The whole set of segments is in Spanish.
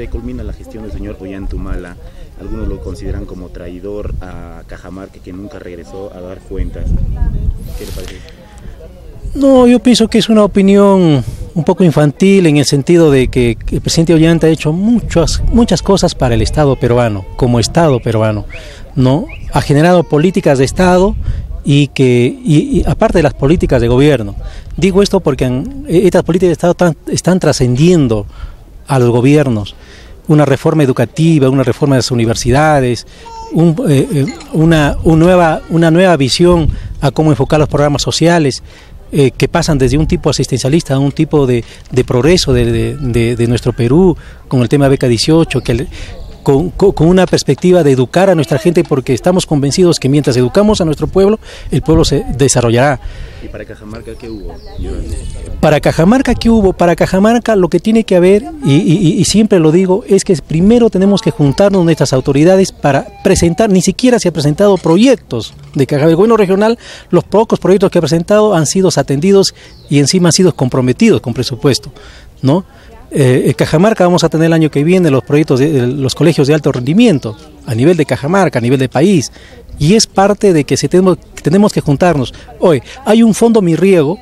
se culmina la gestión del señor Ollantumala, algunos lo consideran como traidor a Cajamarca que nunca regresó a dar cuentas. ¿Qué le parece? No, yo pienso que es una opinión un poco infantil en el sentido de que el presidente Ollanta ha hecho muchas, muchas cosas para el Estado peruano, como Estado peruano, ¿no? Ha generado políticas de Estado y que, aparte de las políticas de gobierno, digo esto porque estas políticas de Estado están trascendiendo a los gobiernos, una reforma educativa, una reforma de las universidades, un, eh, eh, una, nueva, una nueva visión a cómo enfocar los programas sociales, eh, que pasan desde un tipo asistencialista a un tipo de, progreso de, nuestro Perú, con el tema beca 18, que con, una perspectiva de educar a nuestra gente porque estamos convencidos que mientras educamos a nuestro pueblo, el pueblo se desarrollará. ¿Y para Cajamarca qué hubo? Para Cajamarca qué hubo? Para Cajamarca lo que tiene que haber, y, siempre lo digo, es que primero tenemos que juntarnos nuestras autoridades para presentar, ni siquiera se han presentado proyectos de Cajamarca. El gobierno regional, los pocos proyectos que ha presentado han sido atendidos y encima han sido comprometidos con presupuesto, ¿no? Eh, en Cajamarca vamos a tener el año que viene los proyectos de los colegios de alto rendimiento, a nivel de Cajamarca, a nivel de país, y es parte de que se tenemos, tenemos que juntarnos. Hoy hay un fondo Mi Riego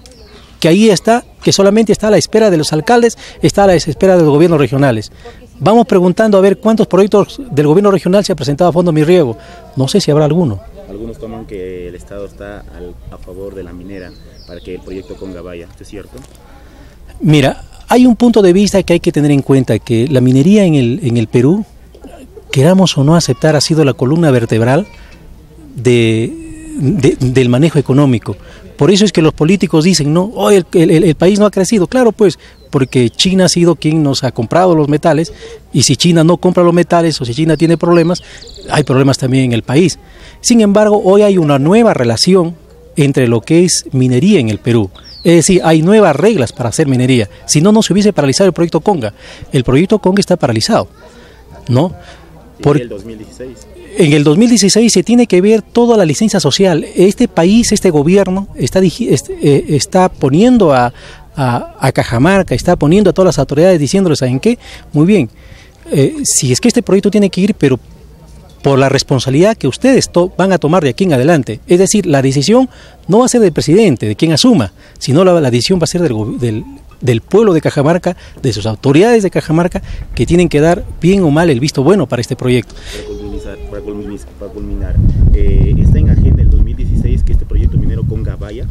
que ahí está, que solamente está a la espera de los alcaldes, está a la espera de los gobiernos regionales. Vamos preguntando a ver cuántos proyectos del gobierno regional se ha presentado a Fondo Mi Riego. No sé si habrá alguno. Algunos toman que el Estado está a favor de la minera para que el proyecto Conga vaya. ¿Esto es cierto? Mira, hay un punto de vista que hay que tener en cuenta, que la minería en el, en el Perú, queramos o no aceptar, ha sido la columna vertebral de, del manejo económico. Por eso es que los políticos dicen, no, oh, el, el, país no ha crecido. Claro, pues, porque China ha sido quien nos ha comprado los metales, y si China no compra los metales o si China tiene problemas, hay problemas también en el país. Sin embargo, hoy hay una nueva relación entre lo que es minería en el Perú. Es decir, hay nuevas reglas para hacer minería. Si no, no se hubiese paralizado el proyecto Conga. El proyecto Conga está paralizado. ¿No? Por, en el 2016? En el 2016 se tiene que ver toda la licencia social. Este país, este gobierno, está, eh, está poniendo a, a, Cajamarca, está poniendo a todas las autoridades diciéndoles, ¿saben qué? Muy bien, eh, si es que este proyecto tiene que ir, pero por la responsabilidad que ustedes van a tomar de aquí en adelante. Es decir, la decisión no va a ser del presidente, de quien asuma, sino la, decisión va a ser del, del, pueblo de Cajamarca, de sus autoridades de Cajamarca, que tienen que dar bien o mal el visto bueno para este proyecto. Para culminar, eh, ¿está en agenda el 2016 que este proyecto minero Conga vaya?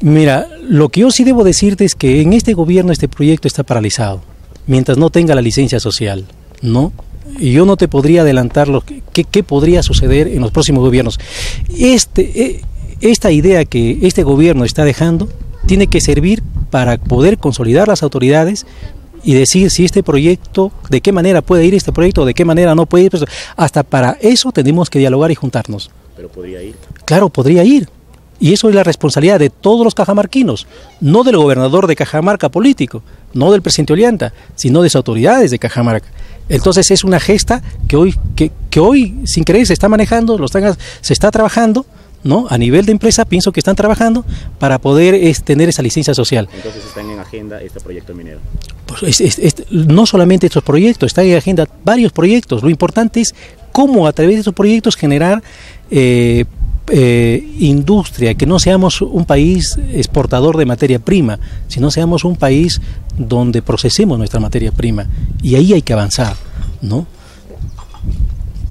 Mira, lo que yo sí debo decirte es que en este gobierno este proyecto está paralizado, mientras no tenga la licencia social, ¿no? Y yo no te podría adelantar lo que, qué podría suceder en los próximos gobiernos. Este, eh, esta idea que este gobierno está dejando tiene que servir para poder consolidar las autoridades y decir si este proyecto, de qué manera puede ir este proyecto, de qué manera no puede ir. Pues, hasta para eso tenemos que dialogar y juntarnos. Pero podría ir. Claro, podría ir. Y eso es la responsabilidad de todos los cajamarquinos, no del gobernador de Cajamarca político, no del presidente Ollanta, sino de las autoridades de Cajamarca. Entonces es una gesta que hoy, que, que hoy sin querer se está manejando, lo están, se está trabajando, ¿no? A nivel de empresa pienso que están trabajando para poder tener esa licencia social. Entonces están en agenda este proyecto minero. Pues no solamente estos proyectos, están en agenda varios proyectos. Lo importante es cómo a través de estos proyectos generar eh, eh, industria, que no seamos un país exportador de materia prima, sino seamos un país donde procesemos nuestra materia prima. Y ahí hay que avanzar, ¿no?